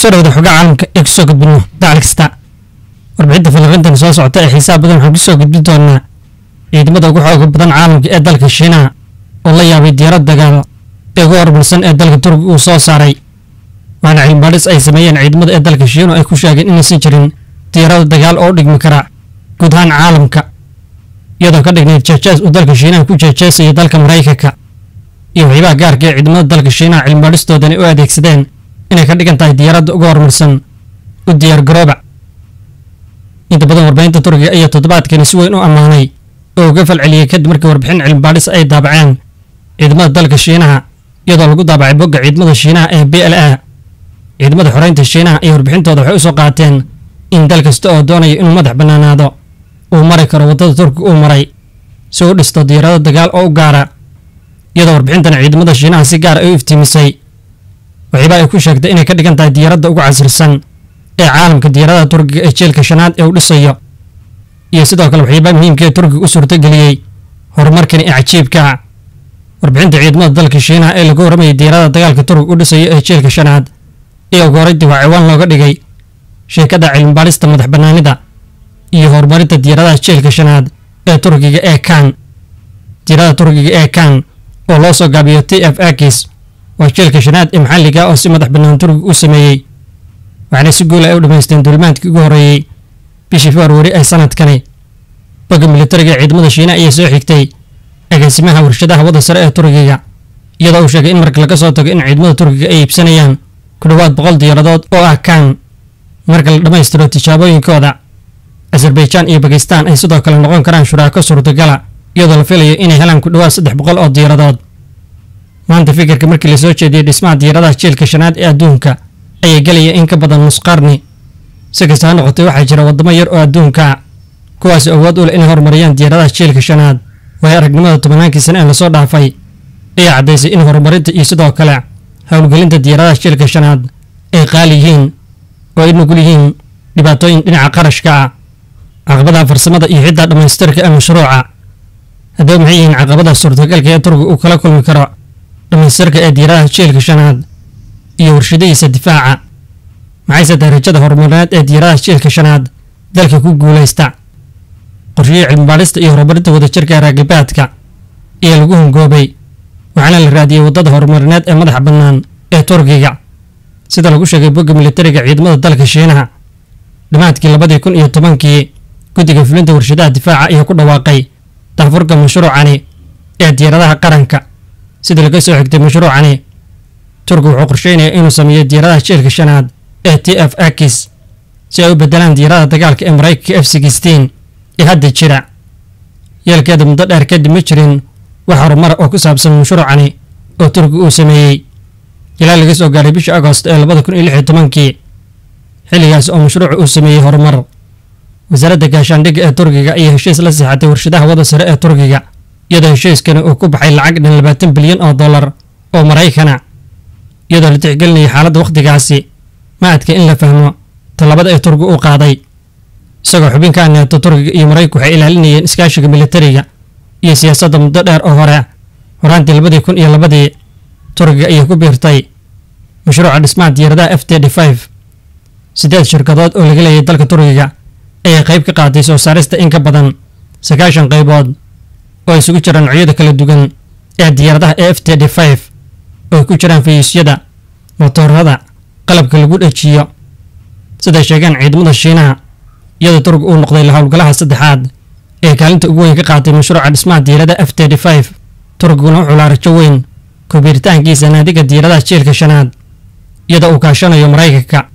ku soo dhawada xogaa caalamka ee ku soo gudbino dacal kasta. Warbixinta filiqintan soo socota ee xiisaha badan waxaan ku soo gudbin doonaa ciidamada ugu xooga badan caalamka ee dalka shiinaha oo la yaabay diyaarad dagaal ee ugu hormarsan ee dalka turkiga uu soo saaray. Waxaana cilmibaadhis ay sameeyeen ciidamada ee dalka shiino ay ku sheegeen inaysan jirin diyaarada dagaal oo dhigmi kara guud ahaan caalamka iyadoo ka dhignayd jeejees uu dalka shiinaha ku jeejeesayo dalka maraykanka iyo waxyaabaha gaarka ee ciidamada dalka shiinaha cilmibaadhistoodani u adeegsadeen inay ka dhigan tahay diyaaradda ugu horumarsan u diyaar garooba. Inta badan warbaahinta turkiga ayaa toddobaadkani si weyn u ammaanay oo uga falceliyey kadib markii warbixin cilmibaadhis ay daabaceen ciidamada dalka shiinaha iyadoo lagu daabacay bogga ciidamada shiinaha ee b l a. Ciidamada xoreynta shiinaha iyo warbixintooda waxay u soo qaateen in dal kasta oo doonaya inuu madax bannaanaado. Uu mari karo waddada turkiga uu maray si uu dhisto diyaarado dagaal oo u gaara iyadoo warbixintan ciidamada shiinaha si gaar ay u iftiimisay waxyaaba ay ku sheegtay inay ka dhigan tahay diyaaradda ugu casirsan ee caalamka diyaaradaha turkiga ee jeelka shanaad ee uu dhisayo. Iyo sidoo kale waxyaabaa muhiimka ee turkiga u suurtageliyey horumarkani ee cajiibka. Warbixinta ciidamada dalka shiinaha ee lagu warramayay diyaaradaha dagaalka turkiga u dhisayo ee jeelka shanaad ee ugu horreyntii waa ciwaan looga dhigay sheekada cilmibaadhista madax bannaanida iyo horumarinta diyaaradaha jeelka shanaad ee turkiga ee kan diyaaradaha turkiga ee kan oo loo soo gaabiyo t f akis waa jeelka shanaad ee maxalliga oo si madax bannaan turkiga u sameeyey waxaana si guul ay u dhammaysteen duulimaadkii ugu horreeyey bishii februari ee sanadkani. Bogga militariga ciidamada shiina ayaa soo xigtay agaasimaha warshadaha wadda sare ee turkiga iyadoo uu sheegay in marka laga soo tago in ciidamada turkiga ay iibsanayaan ku dhowaad boqol diyaaradood oo ah kan marka la dhammaystiro tijaabooyinkooda azerbaijaan iyo bakistan ay sidoo kale noqon karaan shuraako suurtagala iyadoo la filayo inay helaan ku dhowaad saddex boqol oo diyaaradood maanta fikirka markii la soo jeediyey dhismaha diyaaradaha jeelka shanaad ee adduunka ayaa gelaya in ka badan nus qarni si kasta ha noqotay waxaa jira waddamo yar oo adduunka kuwaas awood u leh inay horumariyaan diyaaradaha jeelka shanaad. Waayo aragnimada tobannaankii sane ee la soo dhaafay ayaa caddaysay in horumarinta iyo sidoo kale howlgelinta diyaaradaha jeelka shanaad ay qaali yihiin oo ay nugul yihiin dhibaatooyin dhinaca qarashka ah caqabadaha farsamada iyo xitaa dhammaystirka ee mashruuca. Haddaba maxay yihiin caqabadaha suurtagalka ee turkiga uu kala kulmi karo dhammaystirka ee diyaaradaha jeelka shanaad iyo warshadihiisa difaaca maxayse tahay rajada horumarineed ee diyaaradaha jeelka shanaad dalka ku guulaysta? Qorshihii cilmibaadhista iyo horumarinta wadajirka raagibaadka ayaa lagu hungoobay waxaana la raadiyey waddada horumarineed ee madaxa bannaan ee turkiga. Sida lagu sheegay bogga militariga ciidamada dalka shiinaha dhammaadkii labadii kun iyo tobankii guddiga fulinta warshadaha difaaca ayaa ku dhawaaqay daafurka mashruucani ee diyaaradaha qaranka sida laga soo xigtay mashruucani. Turkiga wuxuu qorsheynayaa inuu sameeyo diyaaradaha jeelka shanaad ee t f akis si ay u bedelaan diyaaradaha dagaalka ee maraykanka f sixteen ee hadda jira. Yeelkeeda muddo dheer kadib ma jirin wax horumara oo ku saabsan mashruucani oo turkiga uu sameeyey. Ilaa laga soo gaaray bishii agost ee labada kun iyo lix iyo tobankii. Xilligaas oo mashruuca uu sameeyey horumar. Wasaaradda gaashaandhigga ee turkiga ayaa heshiis la seexatay warshadaha wadda sare ee turkiga iyadoo heshiiskani uu ku baxay lacag dhan labaatan bilyan oo dollar oo maraykana iyadoo la tixgelinaya xaaladda wakhtigaasi ma adka in la fahmo tallaabada ee turkiga uu qaaday. Isagoo xubin ka neeto turkiga iyo maraykanku waxay ilaalinayeen iskaashiga militariga iyo siyaasadda muddo dheer oo hore. Horaantii labadii kun iyo labadii turkiga ayaa ku biirtay. Mashruuca dhismaha diyaaradaha f t five siddeed shirkadood oo laga leeyay dalka turkiga ayaa qayb ka qaatay soo saarista in ka badan sagaashan qaybood oo isugu jiraan noocyada kala duwan ee diyaaradaha e f t five oo ay ku jiraan fayuusyada motoorada qalabka lagu dhajiyo siday sheegeen ciidamada shiinaha iyadoo turkiga uu noqday la howlgalaha saddexaad ee kaalinta ugu weyn ka qaatay mashruuca dhismaha diyaarada f t five turkiguna wuxuu laa rajo weyn kubiiritaankiisa naadiga diyaaradaha jeelka shanaad iyadoo uu kaashanayo maraykanka.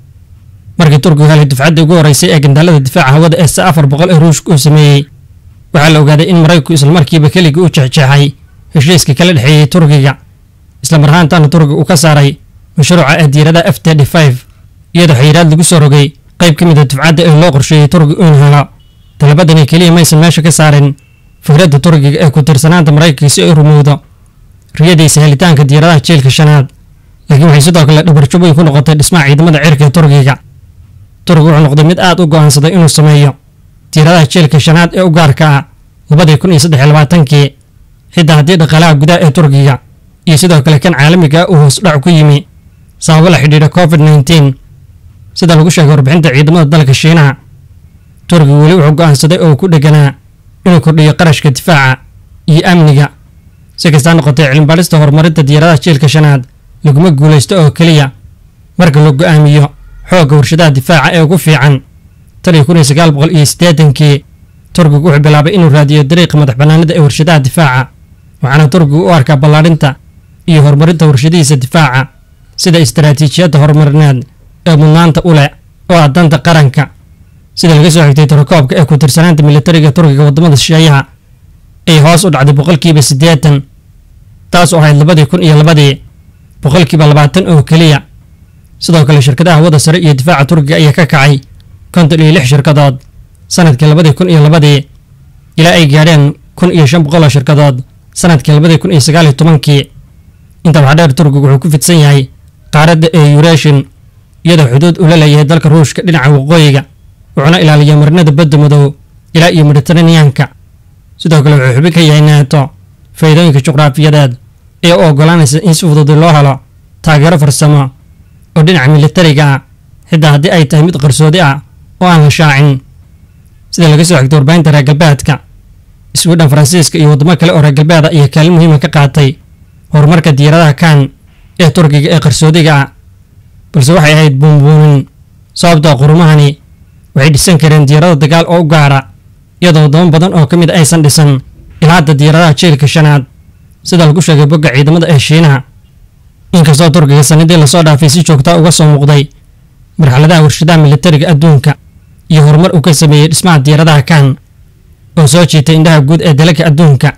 Markii turkigu helay dufcaddii ugu horreysay ee gandaalada difaaca hawada sa afar boqol ee ruushka uu sameeyey waxaa la ogaaday in maraykanku islamarkiiba keligii u jexjeexay heshiiska kala dhexeeyey turkiga. Islamar ahaantaana turkiga uu ka saaray mashruuca ee diyaaradaha f t five iyadoo xayiraad lagu soo rogay qayb ka mid a dufcadda ee loo qorsheeyey turkiga inuu helo talabadani keliya maysan meesha ka saarin fikradda turkiga ee ku tirsanaanta maraykanka si ay rumowdo riyadiisa helitaanka diyaaradaha jeelka shanaad. Laakiin waxay sidoo kale dhabarjabo ku noqotay dhismaha ciidamada cirka ee turkiga. Turkiga wuxuu noqday mid aad u go'aansaday inuu sameeyo diyaaradaha jeelka shanaad ee u gaarka ah labadii kun iyo saddex labaatankii xitaa haddii dhaqaalaha gudaha ee turkiga iyo sidoo kale kan caalamiga uu hoos dhac ku yimi sababo la xidhiidha covid nneteen sida lagu sheegay warbixinta ciidamada dalka shiinaha turkiga weli wuxuu go'aansaday oo ku dheganaa inuu kordhiyo qarashka difaaca iyo amniga. Si kastaa noqotay cilmibaadhista horumarinta diyaaradaha jiilka shanaad laguma guulaysto oo keliya marka la go'aamiyo xoogga warshadaha difaaca ee ugu fiican tan iyo kun sagaal boqol iyo siddeetankii turkigu wuxuu bilaabay inuu raadiyo dariiqa madax bannaanida ee warshadaha difaaca waxaana turkigu u arkaa ballaadhinta iyo horumarinta warshadihiisa difaaca sida istaraatiijiyadda horumarineed ee mudnaanta u leh oo ah danta qaranka. Sida laga soo xigtay tirakoobka ee ku tirsanaanta militariga turkiga waddamada shisheeyaha ay hoos u dhacday boqolkiiba siddeetan taas oo ahayd labadii kun iyo labadii boqolkiiba labaatan oo keliya. Sidoo kale shirkadaha hawada sare iyo difaaca turkiga ayaa ka kacay konton iyo lix shirkadood sannadkii labadii kun iyo labadii ilaa ay gaadheen kun iyo shan boqol oo shirkadood sannadkii labadii kun iyo sagaal iyo tobankii. Inta waxaa dheer turkigu wuxuu ku fidsan yahay qaaradda ee yureeshin iyadoo xuduud ula leeyahay dalka ruushka dhinaca waqooyiga wuxuuna ilaaliyaa marinada badda madow ilaa iyo mediteraneanka sidoo kale wuxuu xubin ka yahay naato faa'iidooyinka juqraafiyadeed ee u oggolaanaysa in si fudud loo helo taageero farsamo oo dhinaca militariga ah. Xitaa haddii ay tahay mid qarsoodi ah oo aan la shaacin sida laga soo xigtay warbaahinta reer galbeedka? Swidhan faransiiska iyo waddamo kale oo reer galbeeda ayaa kaalin muhiima ka qaatay horumarka diyaaradaha kan ee turkiga ee qarsoodiga ah. Balse waxay ahayd buunbuunin sababtoo qurumahani waxay dhisan kareen diyaarado dagaal oo u gaara iyadoo waddamo badan oo ka mid aysan dhisan ilaa diyaaradaha jiilka shanaad. Sida lagu sheegay bogga ciidamada ee shiinaha inkastoo turkiga sanadii la soo dhaafay si joogtaa uga soo muuqday marxaladaha warshadaha militariga adduunka iyo horumar uu ka sameeyey dhismaha diyaaradaha kan oo soo jiitay indhaha guud ee dalalka adduunka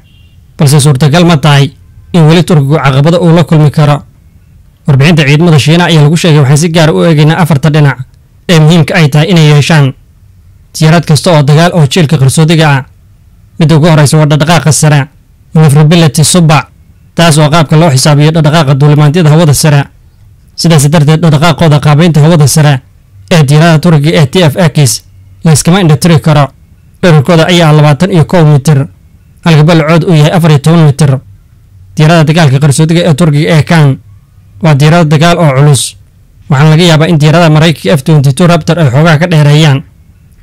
balse suurtagal ma tahay in weli turkigu caqabado uu la kulmi karo. Warbixinta ciidamada shiinaha ayaa lagu sheegay waxaan si gaara u eegaynaa afarta dhinac ee muhiimka ay tahay inay yeeshaan. Diyaarad kasta oo dagaal oo jiilka qarsoodiga ah midda ugu horreysa waa dhaqdhaqaaqa sare maneuvrability subac taas oo qaabka loo xisaabiyo dhaqdhaqaaqa duulimaadyada hawada sare. Sidaas darteed dhaqdhaqaaqooda qaabaynta hawada sare ee diyaarada turkiga ee t f x layskama indhatiri karo. Dherarkooda ayaa labaatan iyo kow mitir halka ballacood uu yahay afar iyo toban mitir. Diyaarada dagaalka qarsoodiga ee turkiga ee kan waa diyaarado dagaal oo culus. Waxaana laga yaabaa in diyaaradaha maraykanka f twenty two raptor ay xoogaha ka dheereeyaan.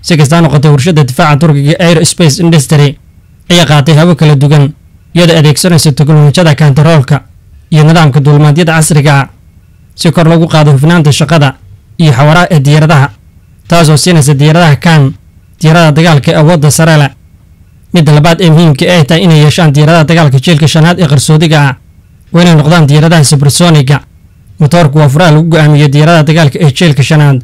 Si kastaa noqotay warshadda difaaca turkiga aerospace industry ayaa qaatay habo kala duwan iyadoo adeegsanaysa teknolojiyada kantaroolka iyo nidaamka duulimaadyada casriga ah. Si kor lagu qaado hufnaanta shaqada iyo xawaraha ee diyaaradaha taasoo siinaysa diyaaradaha kan diyaaradaha dagaalka ee awoodda sare leh. Midda labaad ee muhiimka ay tahay inay yeeshaan diyaaradaha dagaalka jiilka shanaad ee qarsoodiga ah waa inay noqdaan diyaaradaha sabrsoniga motoorku waa furaha lagu go'aamiyo diyaaradaha dagaalka ee jiilka shanaad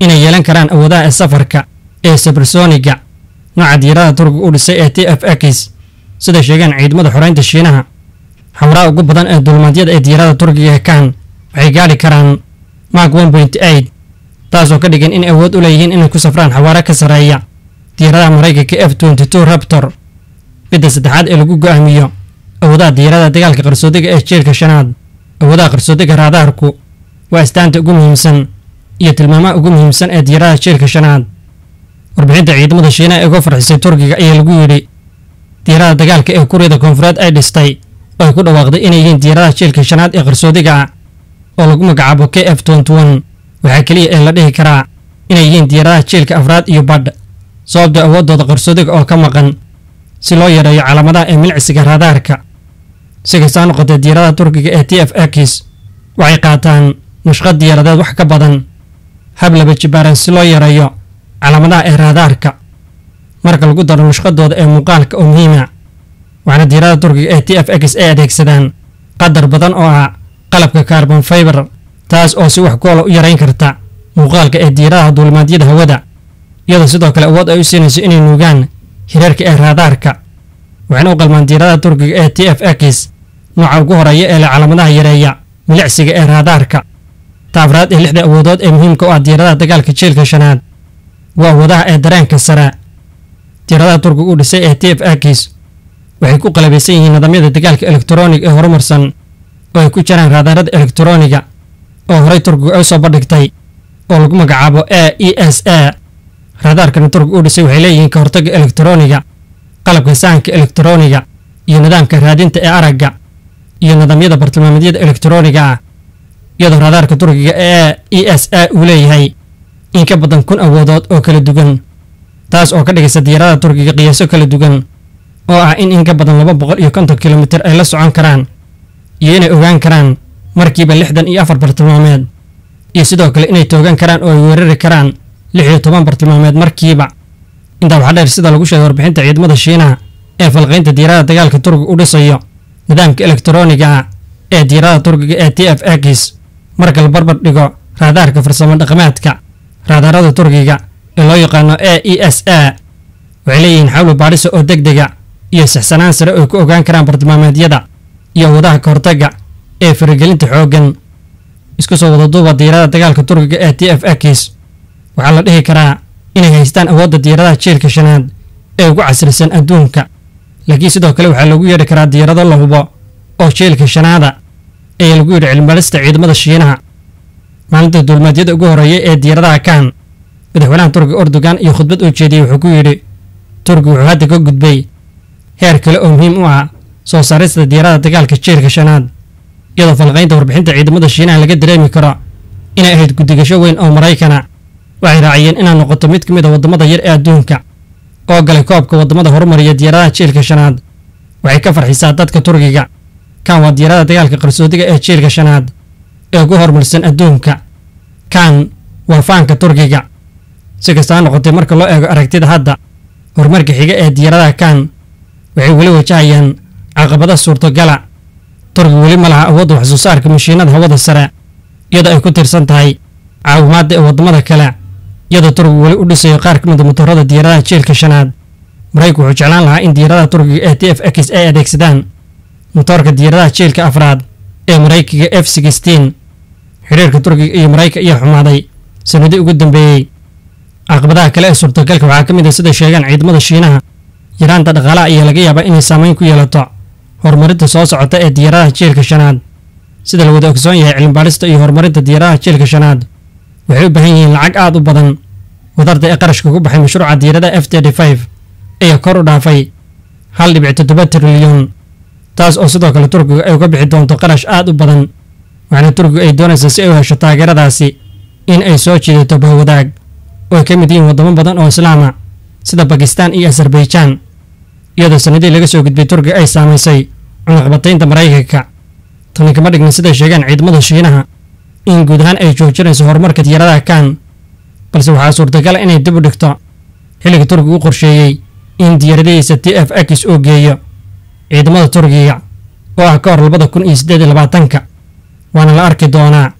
inay yeelan karaan awoodaha ee safarka ee sabrsoniga nooca diyaaradaha turkiga u dhisay ee t f x sida sheegeen ciidamada xoreynta shiinaha xawraha ugu badan ee duulimaadyada ee diyaarada turkiga ee kan waxay gaadhi karaan eight. Taasoo ka dhigan inay awood u leeyihiin inay ku safraan xawaare ka sarreeya. Diyaaradaha maraykanka f twenty two raptor. Midda saddexaad ee lagu go'aamiyo. Awoodaha diyaaradaha dagaalka qarsoodiga ee jiilka shanaad. Awoodaha qarsoodiga raadaarku waa astaanta ugu muhiimsan iyo tilmaamaha ugu muhiimsan ee diyaaradaha jiilka shanaad. Warbixinta ciidamada shiinaha ee uga farxisay turkiga ayaa lagu yidhi diyaaradaha dagaalka ee kuuriyada koonfureed ay dhistay oo ku dhawaaqday inay yihiin diyaaradaha jiilka shanaad ee qarsoodiga ah oo lagu magacaabo k f waxaa keliya ee la dhihi karaa inay yihiin diyaaradaha jiilka afraad iyo badh sababta awooddooda qarsoodiga oo ka maqan si loo yareeyo calaamadaha ee milcisiga raadaarka. Si kastaa noqotee diyaaradaha turkiga ee t f x waxay qaataan nashqad diyaaradeed wax ka badan hab laba jibaaran si loo yareeyo calaamadaha ee raadaarka. Marka lagu daro nashqadooda ee muuqaalka oo muhiima waxaana diyaaradaha turkiga ee t f x ay adeegsadaan qadar badan oo ah qalabka carbon fiber taas oo si wax goola u yarayn karta muuqaalka ee diyaaradaha duulimaadyada hawada. Iyadoo sidoo kale awood ay u siinayso inay nuugaan hirarka ee raadaarka. Waxayna u qalmaan diyaaradaha turkiga ee t f x nooca ugu horreeya ee leh calaamadaha yareeya milicsiga ee raadaarka. Taafraad ee lixda awoodood ee muhiimka u ah diyaaradaha dagaalka jiilka shanaad waa awoodaha ee dareenka sare. Diyaaradaha turkiga u dhisay ee t f x waxay ku qalabaysan yihiin nidaamyada dagaalka elektroniga ee horumarsan oo ay ku jiraan raadaarada elektroniga oo horey turkigu ay soo bandhigtay oo lagu magacaabo a e s a. Raadaarkana turkiga u dhisay waxay leeyihiin ka hortagga elektroniga qalabka sahanka elektroniga iyo nidaamka raadinta ee aragga iyo nidaamyada bartilmaameedyada elektroniga ah iyadoo raadaarka turkiga ee e s a uu leeyahay in ka badan kun awoodood oo kala duwan taas oo ka dhigaysa diyaaradaha turkiga qiyaaso kala duwan oo ah in in ka badan laba boqol iyo konton kilomitir ay la socon karaan iyo inay ogaan karaan markiiba lixdan iyo afar bartilmaameed iyo sidoo kale inay toogan karaan oo ay weerari karaan lix iyo toban bartilmaameed markiiba. Intaa waxaa dheer sida lagu sheegay warbixinta ciidamada shiinaha ee falqaynta diyaarada dagaalka turkiga u dhisayo nidaamka elektarooniga ah ee diyaarada turkiga ee t f x marka la barbar dhigo raadaarka farsamo dhaqameedka raadaarada turkiga ee loo yaqaano a e s a waxay leeyihiin xawli baadhisa oo deg dega iyo sixsanaan sare oo ku ogaan karaan bartilmaameedyada iyo awoodaha kahortaga ee faragelinta xooggan. Isku soo wada duuba diyaarada dagaalka turkiga ee t f x waxaa la dhihi karaa inay haystaan awoodda diyaaradaha jiilka shanaad ee ugu casrisan adduunka. Laakiin sidoo kale waxaa lagu yeedhi karaa diyaarado la hubo oo jiilka shanaada ayaa lagu yidhi cilmibaadhista ciidamada shiinaha. Maalinta duulmaadyada ugu horreeya ee diyaaradaha kan madaxweynaha turkiga erdogan iyo khudbad oo jeediyey wuxuu ku yidhi turki wuxuu hadda ka gudbay heer kale oo muhiim u ah soo saarista diyaarada dagaalka jiilka shanaad iyadoo falqaynta warbixinta ciidamada shiinaha laga dareemi karo inay ahayd guddigasho weyn oo maraykana waxay raaciyeen inaa noqoto mid ka mid a waddamada yar ee adduunka oo galay koobka waddamada horumariya diyaaradaha jiilka shanaad. Waxay ka farxisaa dadka turkiga kan waa diyaarada dagaalka qarsoodiga ee jiilka shanaad ee ugu horumarsan adduunka. Kan waa faanka turkiga. Si kasta ha noqotay marka loo eego aragtida hadda horumarka xiga ee diyaaradaha kan waxay weli wajahayaan caqabada suurtogala turkiga weli ma laha awoodda wax soo saarka mashiinada hawada sare iyadoo ay ku tiirsan tahay caawimaadda ee waddamada kale iyadoo turkiga weli u dhisayo qaar ka mid a motorada diyaaradaha jiilka shanaad. Marayku wuxuu jeclaan lahaa in diyaaradaha turkiga ee t f x ay adeegsadaan motoorka diyaaradaha jiilka afraad ee maraykanka f sixteen xiriirka turkiga iyo marayka ayaa xumaaday sanadii ugu dambeeyey caqabadaha kale ee suurtagalka waxaa ka mid ah sida sheegaan ciidamada shiinaha yaraanta dhaqaalaha ayaa laga yaabaa inay saameyn ku yeelato horumarinta soo socota ee diyaaradaha jiilka shanaad. Sida la wada ogsoon yahay cilmibaadhista iyo horumarinta diyaaradaha jiilka shanaad waxay u baahan yihiin lacag aad u badan. Wadarta ee qarashka ku baxay mashruuca diyaaradaha f five ayaa kor u dhaafay hal dhibic toddoba trilyan taas oo sidoo kale turkiga ay uga bixi doonto qarash aad u badan waxaana turkigu ay doonaysaa si ay u hesho taageeradaasi in ay soo jiidato bahwadaag oo ay ka mid yihiin waddamo badan oo islaama sida bakistaan iyo azarbaijan iyadoo sanadii laga soo gudbay turkiga ay saamaysay cunaqabataynta maraykanka. Tani kama dhigna siday sheegaan ciidamada shiinaha in guud ahaan ay joojinayso horumarka diyaaradaha kan balse waxaa suurtagala inay dib u dhigto xilliga turkiga u qorsheeyey in diyaaradihiisa t f x uu geeyo ciidamada turkiga oo ah ka hor labada kun iyo siddeed iyo labaatanka waana la arki doonaa